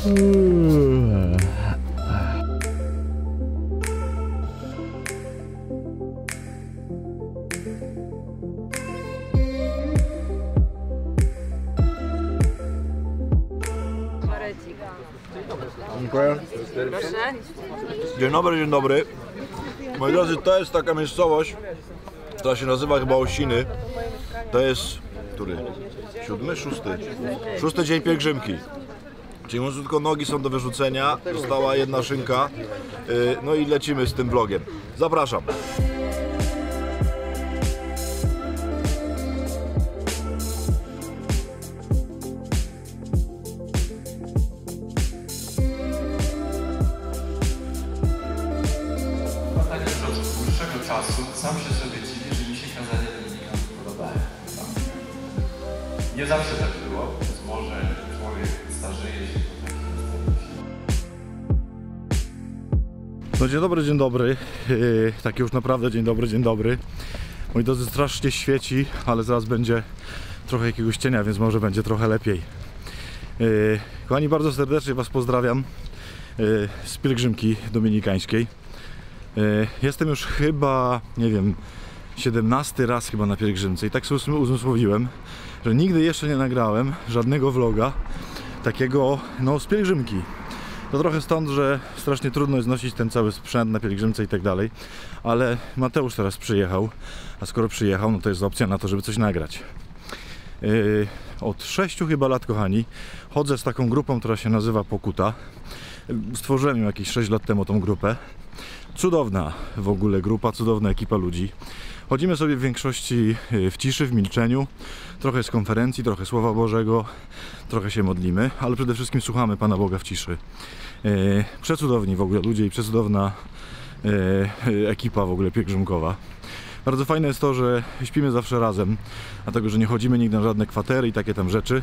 Dziękuję. Dzień dobry, dzień dobry. Moi drodzy, to jest taka miejscowość, która się nazywa chyba Osiny. To jest, który? Siódmy? Szósty. Szósty dzień pielgrzymki. Czyli może tylko nogi są do wyrzucenia, została jedna szynka. Yy, No i lecimy z tym vlogiem. Zapraszam. Czasu sam się sobie dziwię, że mi się kazania dominikantów podobają. Nie zawsze tak było, więc może No dzień dobry, dzień dobry. Yy, taki już naprawdę dzień dobry, dzień dobry. Moi drodzy, strasznie świeci, ale zaraz będzie trochę jakiegoś cienia, więc może będzie trochę lepiej. Yy, kochani, bardzo serdecznie Was pozdrawiam yy, z pielgrzymki dominikańskiej. Jestem już chyba, nie wiem, 17 raz chyba na pielgrzymce i tak sobie uzmysłowiłem, że nigdy jeszcze nie nagrałem żadnego vloga takiego, no, z pielgrzymki. To trochę stąd, że strasznie trudno jest nosić ten cały sprzęt na pielgrzymce i tak dalej, ale Mateusz teraz przyjechał, a skoro przyjechał, no to jest opcja na to, żeby coś nagrać. Yy, od 6 chyba lat, kochani, chodzę z taką grupą, która się nazywa Pokuta. Stworzyłem ją jakieś 6 lat temu, tą grupę. Cudowna w ogóle grupa, cudowna ekipa ludzi. Chodzimy sobie w większości yy, w ciszy, w milczeniu. Trochę z konferencji, trochę Słowa Bożego, trochę się modlimy, ale przede wszystkim słuchamy Pana Boga w ciszy. E, przecudowni w ogóle ludzie i przecudowna e, ekipa w ogóle pielgrzymkowa. Bardzo fajne jest to, że śpimy zawsze razem, dlatego że nie chodzimy nigdy na żadne kwatery i takie tam rzeczy,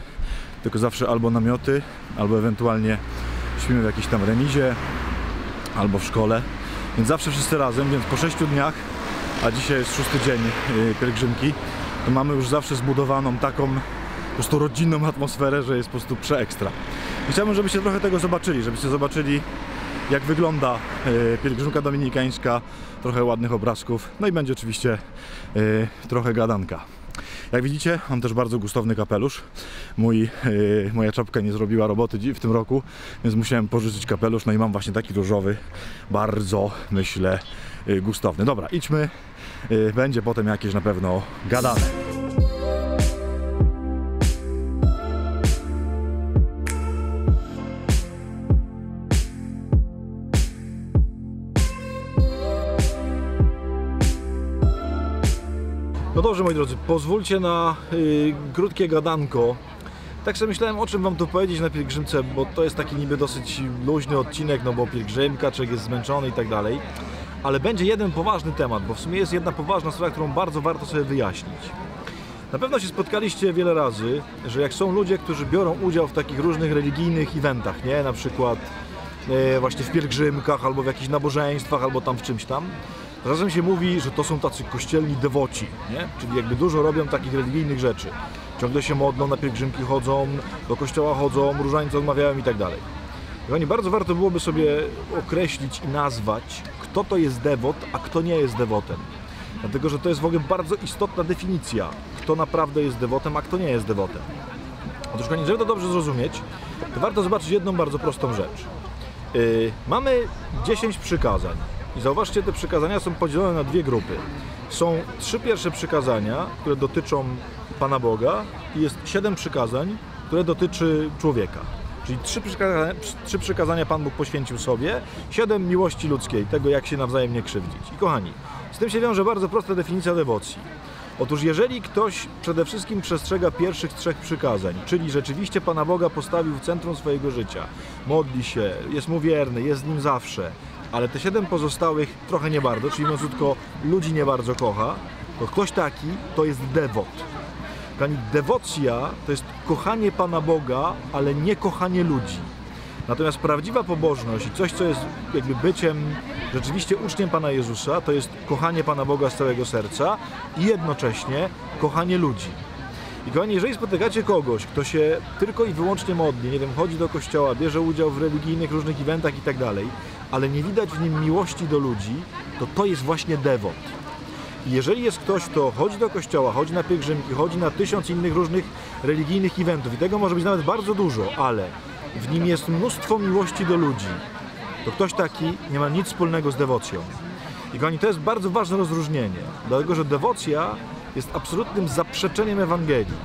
tylko zawsze albo namioty, albo ewentualnie śpimy w jakiejś tam remizie, albo w szkole. Więc zawsze wszyscy razem, więc po sześciu dniach, a dzisiaj jest szósty dzień e, pielgrzymki, to mamy już zawsze zbudowaną taką po prostu rodzinną atmosferę, że jest po prostu przeekstra. Chciałbym, żebyście trochę tego zobaczyli, żebyście zobaczyli jak wygląda e, pielgrzymka dominikańska, trochę ładnych obrazków, no i będzie oczywiście e, trochę gadanka. Jak widzicie, mam też bardzo gustowny kapelusz. Mój, e, moja czapka nie zrobiła roboty w tym roku, więc musiałem pożyczyć kapelusz. No i mam właśnie taki różowy, bardzo myślę gustowny. Dobra, idźmy. E, Będzie potem jakieś na pewno gadane. No dobrze, moi drodzy, pozwólcie na y, krótkie gadanko. Tak sobie myślałem, o czym wam tu powiedzieć na pielgrzymce, bo to jest taki niby dosyć luźny odcinek, no bo pielgrzymka, człowiek jest zmęczony i tak dalej. Ale będzie jeden poważny temat, bo w sumie jest jedna poważna sprawa, którą bardzo warto sobie wyjaśnić. Na pewno się spotkaliście wiele razy, że jak są ludzie, którzy biorą udział w takich różnych religijnych eventach, nie? Na przykład e, właśnie w pielgrzymkach, albo w jakichś nabożeństwach, albo tam w czymś tam. Razem się mówi, że to są tacy kościelni dewoci, nie? Czyli jakby dużo robią takich religijnych rzeczy. Ciągle się modlą, na pielgrzymki chodzą, do kościoła chodzą, różańce odmawiają i tak dalej. Kochani, bardzo warto byłoby sobie określić i nazwać, kto to jest dewot, a kto nie jest dewotem. Dlatego, że to jest w ogóle bardzo istotna definicja, kto naprawdę jest dewotem, a kto nie jest dewotem. Otóż, kochani, żeby to dobrze zrozumieć, to warto zobaczyć jedną bardzo prostą rzecz. Yy, mamy 10 przykazań i zauważcie, te przykazania są podzielone na dwie grupy. Są trzy pierwsze przykazania, które dotyczą Pana Boga i jest siedem przykazań, które dotyczy człowieka. Czyli trzy przykazania, trzy przykazania Pan Bóg poświęcił sobie, siedem miłości ludzkiej, tego jak się nawzajem nie krzywdzić. I kochani, z tym się wiąże bardzo prosta definicja dewocji. Otóż jeżeli ktoś przede wszystkim przestrzega pierwszych trzech przykazań, czyli rzeczywiście Pana Boga postawił w centrum swojego życia, modli się, jest mu wierny, jest z nim zawsze, ale te siedem pozostałych trochę nie bardzo, czyli mówiąc ludzi nie bardzo kocha, to ktoś taki to jest dewot. Kochani, dewocja to jest kochanie Pana Boga, ale nie kochanie ludzi. Natomiast prawdziwa pobożność i coś, co jest jakby byciem rzeczywiście uczniem Pana Jezusa, to jest kochanie Pana Boga z całego serca i jednocześnie kochanie ludzi. I kochani, jeżeli spotykacie kogoś, kto się tylko i wyłącznie modli, nie wiem, chodzi do kościoła, bierze udział w religijnych różnych eventach i tak dalej, ale nie widać w nim miłości do ludzi, to to jest właśnie dewot. Jeżeli jest ktoś, kto chodzi do kościoła, chodzi na pielgrzymki, chodzi na tysiąc innych różnych religijnych eventów i tego może być nawet bardzo dużo, ale w nim jest mnóstwo miłości do ludzi, to ktoś taki nie ma nic wspólnego z dewocją. I kochani, to jest bardzo ważne rozróżnienie, dlatego że dewocja jest absolutnym zaprzeczeniem Ewangelii.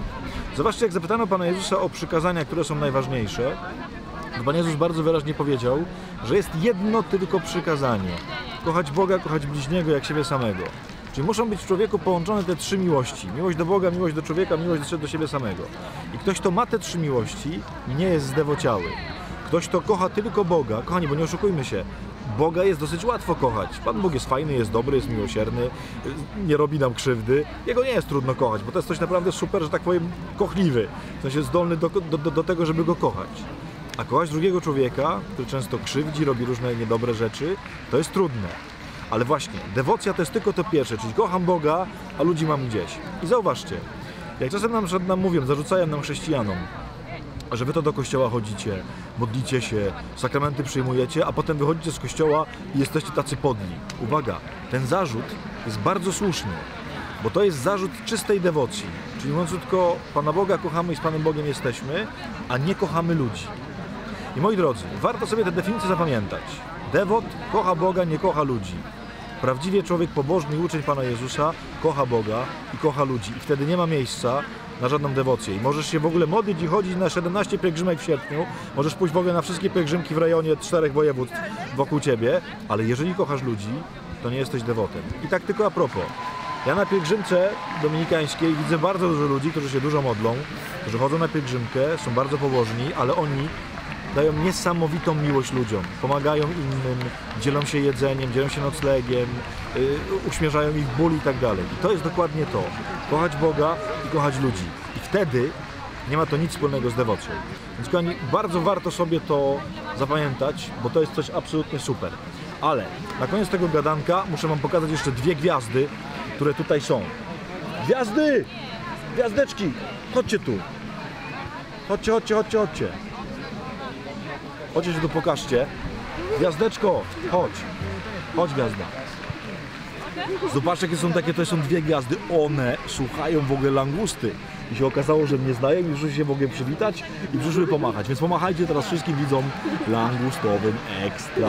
Zobaczcie, jak zapytano Pana Jezusa o przykazania, które są najważniejsze, to Pan Jezus bardzo wyraźnie powiedział, że jest jedno tylko przykazanie. Kochać Boga, kochać bliźniego jak siebie samego. Czyli muszą być w człowieku połączone te trzy miłości. Miłość do Boga, miłość do człowieka, miłość do- siebie samego. I ktoś, kto ma te trzy miłości, nie jest zdewociały. Ktoś, kto kocha tylko Boga, kochani, bo nie oszukujmy się, Boga jest dosyć łatwo kochać. Pan Bóg jest fajny, jest dobry, jest miłosierny, nie robi nam krzywdy. Jego nie jest trudno kochać, bo to jest coś naprawdę super, że tak powiem, kochliwy. W sensie zdolny do, do, do, do tego, żeby go kochać. A kochać drugiego człowieka, który często krzywdzi, robi różne niedobre rzeczy, to jest trudne. Ale właśnie, dewocja to jest tylko to pierwsze, czyli kocham Boga, a ludzi mam gdzieś. I zauważcie, jak czasem nam, nam mówią, zarzucają nam chrześcijanom, że wy to do kościoła chodzicie, modlicie się, sakramenty przyjmujecie, a potem wychodzicie z kościoła i jesteście tacy podli. Uwaga, ten zarzut jest bardzo słuszny, bo to jest zarzut czystej dewocji. Czyli mówiąc krótko, Pana Boga kochamy i z Panem Bogiem jesteśmy, a nie kochamy ludzi. I moi drodzy, warto sobie tę definicję zapamiętać. Dewot kocha Boga, nie kocha ludzi. Prawdziwie człowiek pobożny i uczeń Pana Jezusa kocha Boga i kocha ludzi. I wtedy nie ma miejsca na żadną dewocję. I możesz się w ogóle modlić i chodzić na 17 pielgrzymek w sierpniu. Możesz pójść w ogóle na wszystkie pielgrzymki w rejonie czterech województw wokół Ciebie. Ale jeżeli kochasz ludzi, to nie jesteś dewotem. I tak tylko a propos. Ja na pielgrzymce dominikańskiej widzę bardzo dużo ludzi, którzy się dużo modlą, którzy chodzą na pielgrzymkę, są bardzo pobożni, ale oni dają niesamowitą miłość ludziom, pomagają innym, dzielą się jedzeniem, dzielą się noclegiem, yy, uśmierzają ich ból i tak dalej. I to jest dokładnie to. Kochać Boga i kochać ludzi. I wtedy nie ma to nic wspólnego z dewocją. Więc kochani, bardzo warto sobie to zapamiętać, bo to jest coś absolutnie super. Ale na koniec tego gadanka muszę Wam pokazać jeszcze dwie gwiazdy, które tutaj są. Gwiazdy! Gwiazdeczki! Chodźcie tu! Chodźcie, chodźcie, chodźcie, chodźcie. Chodźcie się tu pokażcie. Gwiazdeczko, chodź. Chodź gwiazda. Zobaczcie, jakie są takie, to są dwie gwiazdy. One słuchają w ogóle langusty. I się okazało, że mnie znają i przyszły się w ogóle przywitać i przyszły pomachać. Więc pomachajcie teraz wszystkim widzom langustowym ekstra.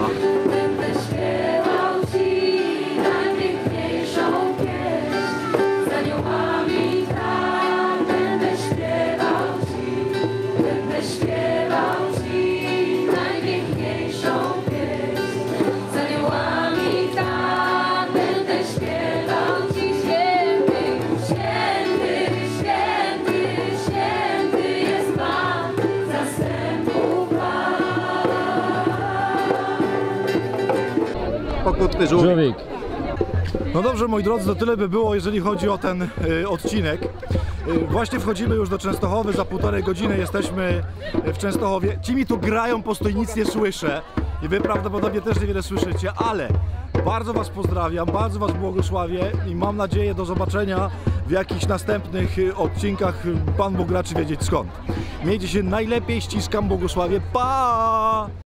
Pokutny żółwik. Żółwik. No dobrze, moi drodzy, to tyle by było, jeżeli chodzi o ten y, odcinek. Y, właśnie wchodzimy już do Częstochowy, za półtorej godziny jesteśmy w Częstochowie. Ci mi tu grają, po prostu nic nie słyszę. I wy prawdopodobnie też niewiele słyszycie, ale bardzo was pozdrawiam, bardzo was błogosławię i mam nadzieję do zobaczenia w jakichś następnych y, odcinkach. Pan Bóg raczy wiedzieć skąd. Miejcie się najlepiej, ściskam, błogosławię. Pa!